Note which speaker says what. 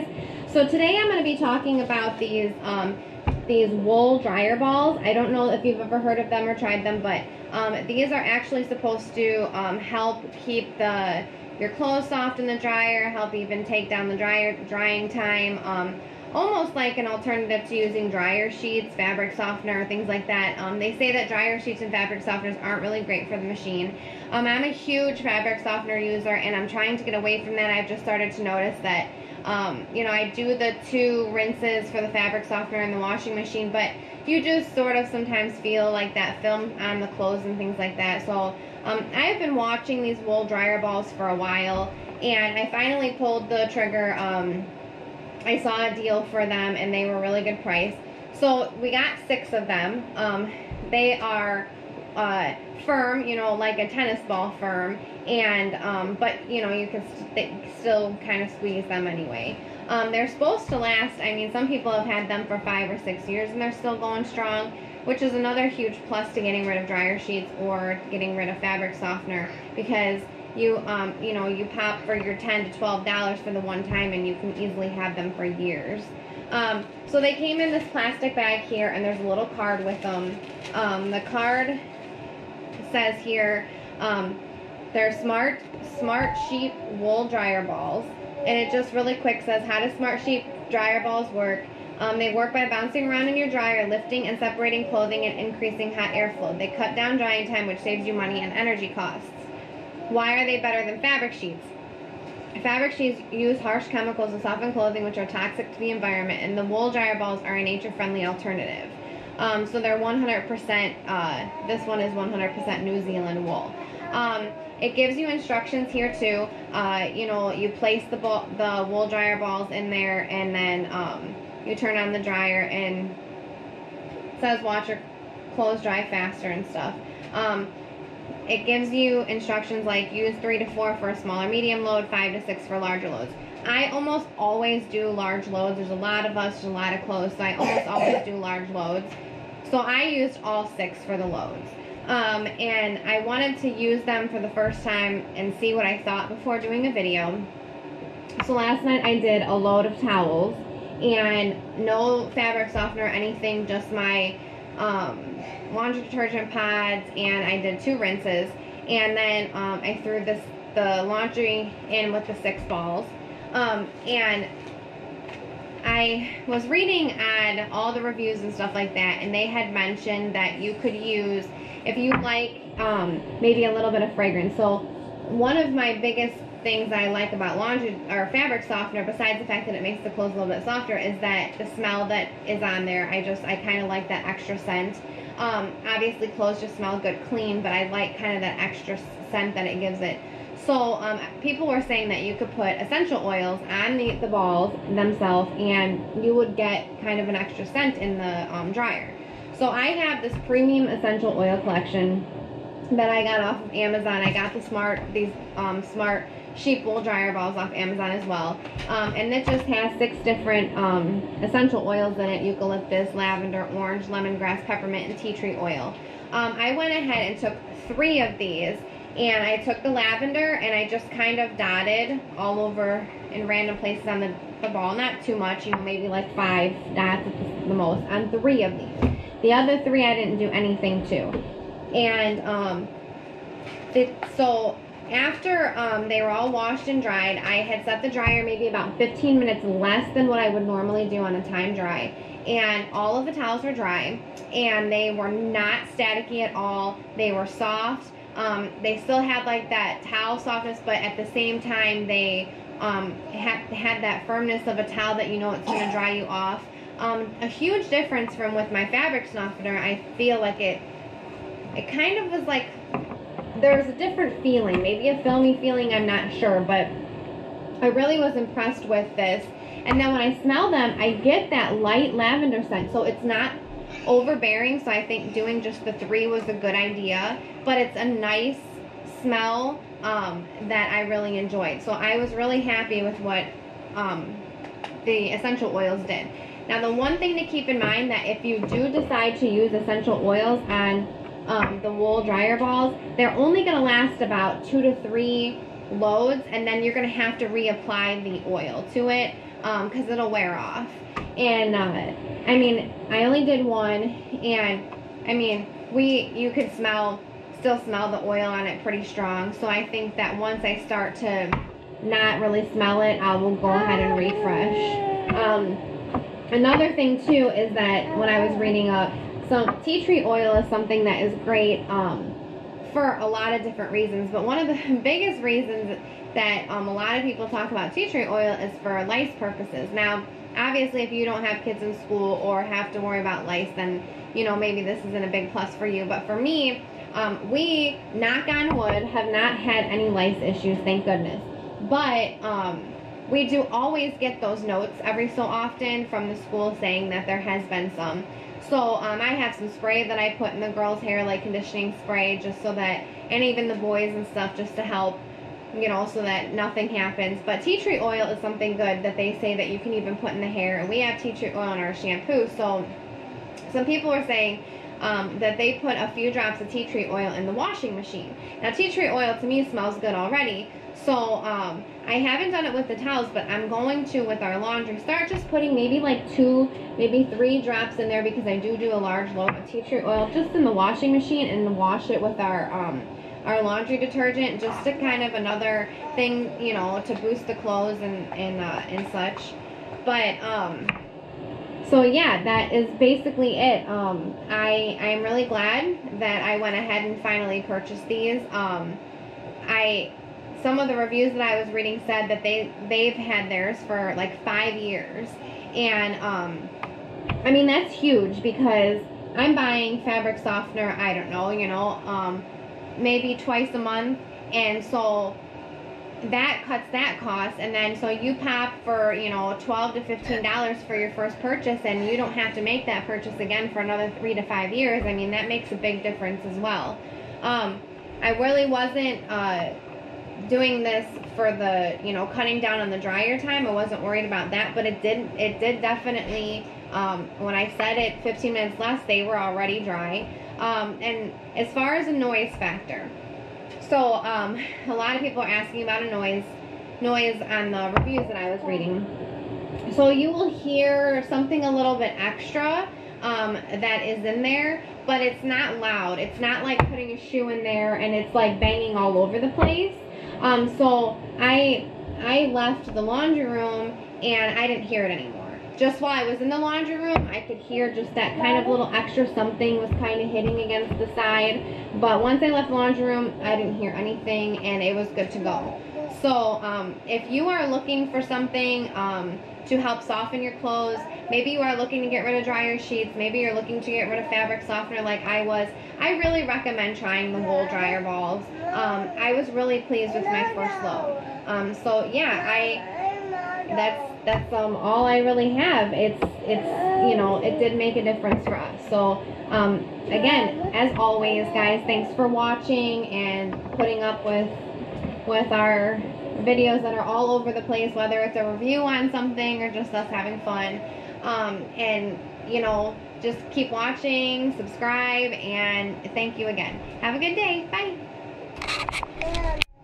Speaker 1: guys. So today I'm going to be talking about these um, these wool dryer balls. I don't know if you've ever heard of them or tried them, but um, these are actually supposed to um, help keep the your clothes soft in the dryer, help even take down the dryer drying time. Um, almost like an alternative to using dryer sheets, fabric softener, things like that. Um, they say that dryer sheets and fabric softeners aren't really great for the machine. Um, I'm a huge fabric softener user and I'm trying to get away from that. I've just started to notice that, um, you know, I do the two rinses for the fabric softener in the washing machine, but you just sort of sometimes feel like that film on the clothes and things like that. So um, I've been watching these wool dryer balls for a while and I finally pulled the trigger um, I saw a deal for them and they were really good price. So we got six of them. Um, they are uh, firm, you know, like a tennis ball firm, and um, but you know you can st still kind of squeeze them anyway. Um, they're supposed to last. I mean, some people have had them for five or six years and they're still going strong, which is another huge plus to getting rid of dryer sheets or getting rid of fabric softener because you um, you know you pop for your 10 to 12 dollars for the one time and you can easily have them for years um, so they came in this plastic bag here and there's a little card with them um, the card says here um, they're smart smart sheep wool dryer balls and it just really quick says how does smart sheep dryer balls work um, they work by bouncing around in your dryer, lifting and separating clothing and increasing hot airflow. They cut down drying time, which saves you money and energy costs. Why are they better than fabric sheets? Fabric sheets use harsh chemicals to soften clothing which are toxic to the environment, and the wool dryer balls are a nature-friendly alternative. Um, so they're 100%, uh, this one is 100% New Zealand wool. Um, it gives you instructions here too. Uh, you know, you place the, the wool dryer balls in there and then um, you turn on the dryer and says watch your clothes dry faster and stuff. Um, it gives you instructions like use three to four for a smaller medium load, five to six for larger loads. I almost always do large loads. There's a lot of us, there's a lot of clothes, so I almost always do large loads. So I used all six for the loads. Um, and I wanted to use them for the first time and see what I thought before doing a video. So last night I did a load of towels and no fabric softener or anything, just my um, laundry detergent pads and I did two rinses and then um, I threw this the laundry in with the six balls um, and I was reading on all the reviews and stuff like that and they had mentioned that you could use if you like um, maybe a little bit of fragrance so one of my biggest things I like about laundry or fabric softener, besides the fact that it makes the clothes a little bit softer, is that the smell that is on there. I just I kind of like that extra scent. Um, obviously, clothes just smell good clean, but I like kind of that extra scent that it gives it. So um, people were saying that you could put essential oils on the, the balls themselves, and you would get kind of an extra scent in the um, dryer. So I have this premium essential oil collection that I got off of Amazon. I got the smart these um, smart sheep wool dryer balls off Amazon as well. Um, and it just has six different um, essential oils in it. Eucalyptus, lavender, orange, lemongrass, peppermint, and tea tree oil. Um, I went ahead and took three of these and I took the lavender and I just kind of dotted all over in random places on the, the ball. Not too much, you know, maybe like five dots at the most on three of these. The other three I didn't do anything to. And um, it, so after um, they were all washed and dried, I had set the dryer maybe about 15 minutes less than what I would normally do on a time dry. And all of the towels were dry, and they were not staticky at all. They were soft. Um, they still had like that towel softness, but at the same time, they um, had, had that firmness of a towel that you know it's going to dry you off. Um, a huge difference from with my fabric softener, I feel like it, it kind of was like there's a different feeling, maybe a filmy feeling, I'm not sure, but I really was impressed with this. And then when I smell them, I get that light lavender scent. So it's not overbearing, so I think doing just the three was a good idea. But it's a nice smell um, that I really enjoyed. So I was really happy with what um, the essential oils did. Now the one thing to keep in mind that if you do decide to use essential oils on um, the wool dryer balls, they're only going to last about two to three loads, and then you're gonna have to reapply the oil to it because it'll wear off. And uh, I mean, I only did one, and I mean, we you could smell still smell the oil on it pretty strong. So I think that once I start to not really smell it, I will go ahead and refresh. Um, another thing too is that when I was reading up, so tea tree oil is something that is great um, for a lot of different reasons. But one of the biggest reasons that um, a lot of people talk about tea tree oil is for lice purposes. Now, obviously, if you don't have kids in school or have to worry about lice, then you know maybe this isn't a big plus for you. But for me, um, we, knock on wood, have not had any lice issues, thank goodness. But um, we do always get those notes every so often from the school saying that there has been some. So um, I have some spray that I put in the girls' hair, like conditioning spray, just so that, and even the boys and stuff, just to help, you know, so that nothing happens. But tea tree oil is something good that they say that you can even put in the hair, and we have tea tree oil in our shampoo. So some people are saying um, that they put a few drops of tea tree oil in the washing machine. Now, tea tree oil to me smells good already, so um, I haven't done it with the towels, but I'm going to with our laundry. Start just putting maybe like two, maybe three drops in there because I do do a large load of tea tree oil just in the washing machine and wash it with our um, our laundry detergent just to kind of another thing, you know, to boost the clothes and and uh, and such. But um, so yeah, that is basically it. Um, I I'm really glad that I went ahead and finally purchased these. Um, I some of the reviews that I was reading said that they they've had theirs for like five years, and um, I mean that's huge because I'm buying fabric softener. I don't know, you know, um, maybe twice a month, and so that cuts that cost and then so you pop for you know 12 to 15 dollars for your first purchase and you don't have to make that purchase again for another three to five years. I mean that makes a big difference as well. Um, i really wasn't uh, doing this for the you know cutting down on the dryer time. I wasn't worried about that but it did it did definitely um, when i said it 15 minutes less they were already dry um, and as far as a noise factor so, um, a lot of people are asking about a noise, noise on the reviews that I was reading. So you will hear something a little bit extra um, that is in there, but it's not loud. It's not like putting a shoe in there and it's like banging all over the place. Um, so I I left the laundry room and I didn't hear it anymore just while I was in the laundry room, I could hear just that kind of little extra something was kind of hitting against the side. But once I left the laundry room, I didn't hear anything and it was good to go. So um, if you are looking for something um, to help soften your clothes, maybe you are looking to get rid of dryer sheets, maybe you're looking to get rid of fabric softener like I was, I really recommend trying the wool dryer balls. Um, I was really pleased with my first load. Um, so yeah, I that's that's um all I really have. It's it's you know it did make a difference for us. So um again, as always, guys, thanks for watching and putting up with with our videos that are all over the place, whether it's a review on something or just us having fun. Um, and you know, just keep watching, subscribe, and thank you again. Have a good day. Bye.